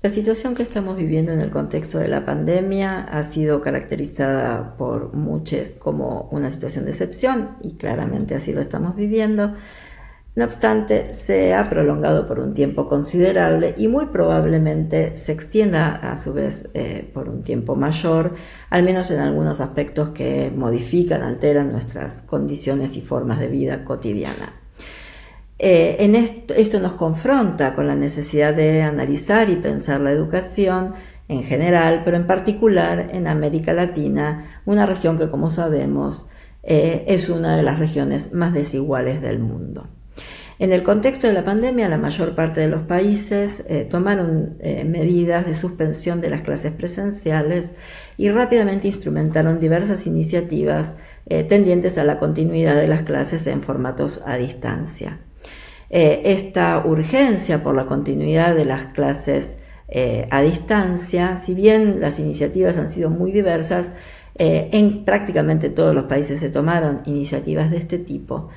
La situación que estamos viviendo en el contexto de la pandemia ha sido caracterizada por muchos como una situación de excepción y claramente así lo estamos viviendo. No obstante, se ha prolongado por un tiempo considerable y muy probablemente se extienda a su vez eh, por un tiempo mayor, al menos en algunos aspectos que modifican, alteran nuestras condiciones y formas de vida cotidiana. Eh, en esto, nos confronta con la necesidad de analizar y pensar la educación en general, pero en particular en América Latina, una región que como sabemos eh, es una de las regiones más desiguales del mundo. En el contexto de la pandemia, la mayor parte de los países eh, tomaron medidas de suspensión de las clases presenciales y rápidamente instrumentaron diversas iniciativas tendientes a la continuidad de las clases en formatos a distancia. Eh, esta urgencia por la continuidad de las clases eh, a distancia, si bien las iniciativas han sido muy diversas, eh, en prácticamente todos los países se tomaron iniciativas de este tipo,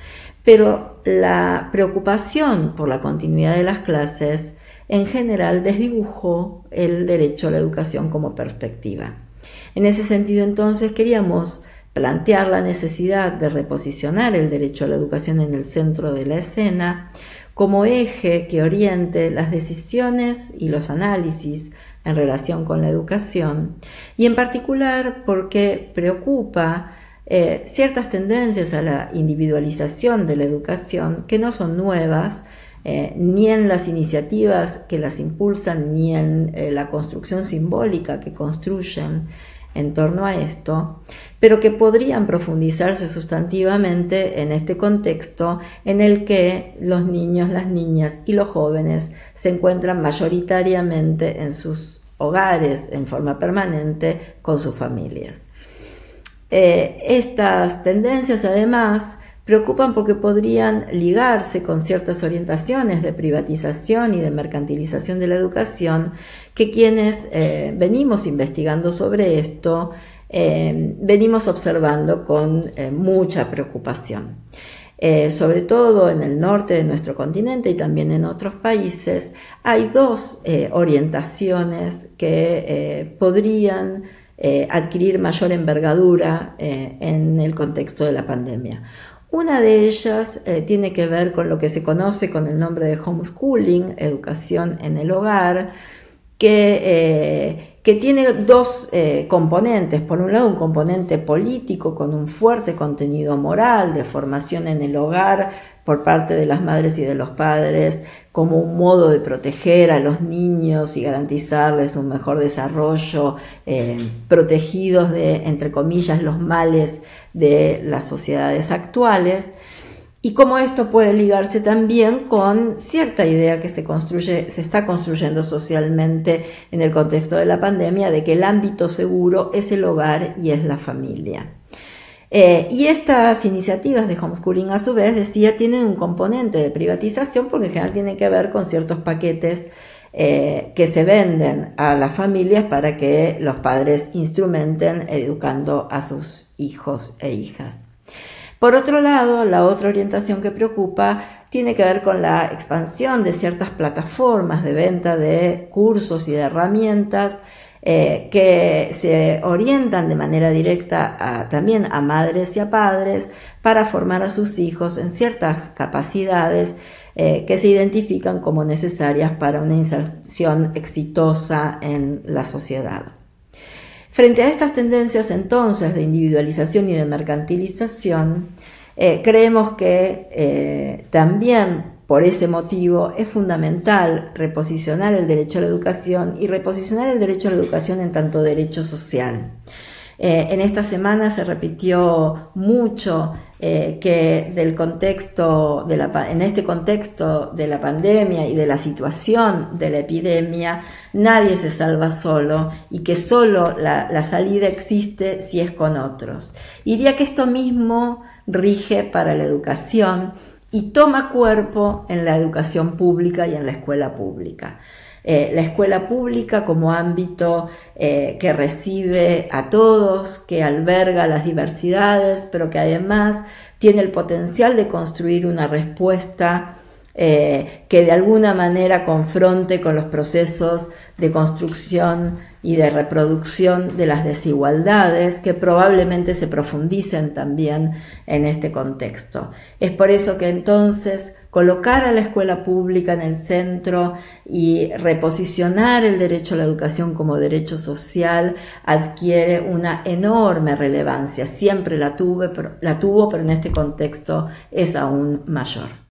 pero la preocupación por la continuidad de las clases en general desdibujó el derecho a la educación como perspectiva. En ese sentido, entonces, queríamos plantear la necesidad de reposicionar el derecho a la educación en el centro de la escena como eje que oriente las decisiones y los análisis en relación con la educación y en particular porque preocupa eh, ciertas tendencias a la individualización de la educación que no son nuevas, eh, ni en las iniciativas que las impulsan, ni en eh, la construcción simbólica que construyen en torno a esto, pero que podrían profundizarse sustantivamente en este contexto en el que los niños, las niñas y los jóvenes se encuentran mayoritariamente en sus hogares en forma permanente con sus familias. Eh, estas tendencias además preocupan porque podrían ligarse con ciertas orientaciones de privatización y de mercantilización de la educación que quienes eh, venimos investigando sobre esto eh, venimos observando con eh, mucha preocupación. sobre todo en el norte de nuestro continente y también en otros países, hay dos orientaciones que podrían adquirir mayor envergadura en el contexto de la pandemia. Una de ellas eh, tiene que ver con lo que se conoce con el nombre de homeschooling, educación en el hogar, que, eh, que tiene dos eh, componentes. Por un lado, un componente político con un fuerte contenido moral de formación en el hogar por parte de las madres y de los padres como un modo de proteger a los niños y garantizarles un mejor desarrollo, protegidos de, entre comillas, los males de las sociedades actuales y cómo esto puede ligarse también con cierta idea que se construye, se está construyendo socialmente en el contexto de la pandemia de que el ámbito seguro es el hogar y es la familia. Eh, y estas iniciativas de homeschooling, a su vez, decía, tienen un componente de privatización porque en general tienen que ver con ciertos paquetes eh, que se venden a las familias para que los padres instrumenten educando a sus hijos e hijas. Por otro lado, la otra orientación que preocupa tiene que ver con la expansión de ciertas plataformas de venta de cursos y de herramientas eh, que se orientan de manera directa también a madres y a padres para formar a sus hijos en ciertas capacidades eh, que se identifican como necesarias para una inserción exitosa en la sociedad. Frente a estas tendencias entonces de individualización y de mercantilización, eh, creemos que eh, también por ese motivo es fundamental reposicionar el derecho a la educación y reposicionar el derecho a la educación en tanto derecho social. En esta semana se repitió mucho eh, que del contexto de la, en este contexto de la pandemia y de la situación de la epidemia, nadie se salva solo y que solo la salida existe si es con otros. Diría que esto mismo rige para la educación y toma cuerpo en la educación pública y en la escuela pública. Eh, la escuela pública como ámbito eh, que recibe a todos, que alberga las diversidades, pero que además tiene el potencial de construir una respuesta eh, que de alguna manera confronte con los procesos de construcción y de reproducción de las desigualdades que probablemente se profundicen también en este contexto. Es por eso que entonces colocar a la escuela pública en el centro y reposicionar el derecho a la educación como derecho social adquiere una enorme relevancia. Siempre la, tuve, la tuvo, pero en este contexto es aún mayor.